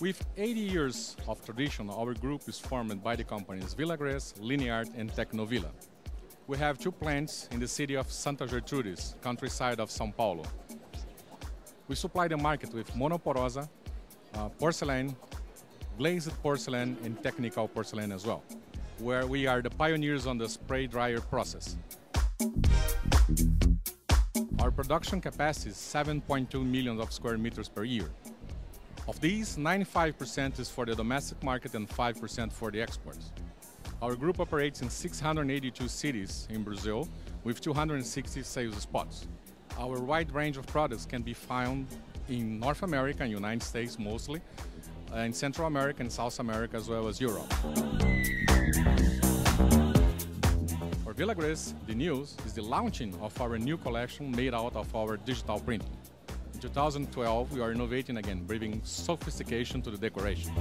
With 80 years of tradition, our group is formed by the companies Villagres, Lineart, and Tecnovilla. We have two plants in the city of Santa Gertrudes, countryside of São Paulo. We supply the market with monoporosa, uh, porcelain, glazed porcelain, and technical porcelain as well, where we are the pioneers on the spray dryer process. Our production capacity is 7.2 million of square meters per year. Of these, 95% is for the domestic market and 5% for the exports. Our group operates in 682 cities in Brazil with 260 sales spots. Our wide range of products can be found in North America and United States mostly, uh, in Central America and South America as well as Europe. For Villagres, the news is the launching of our new collection made out of our digital printing. In 2012, we are innovating again, bringing sophistication to the decoration.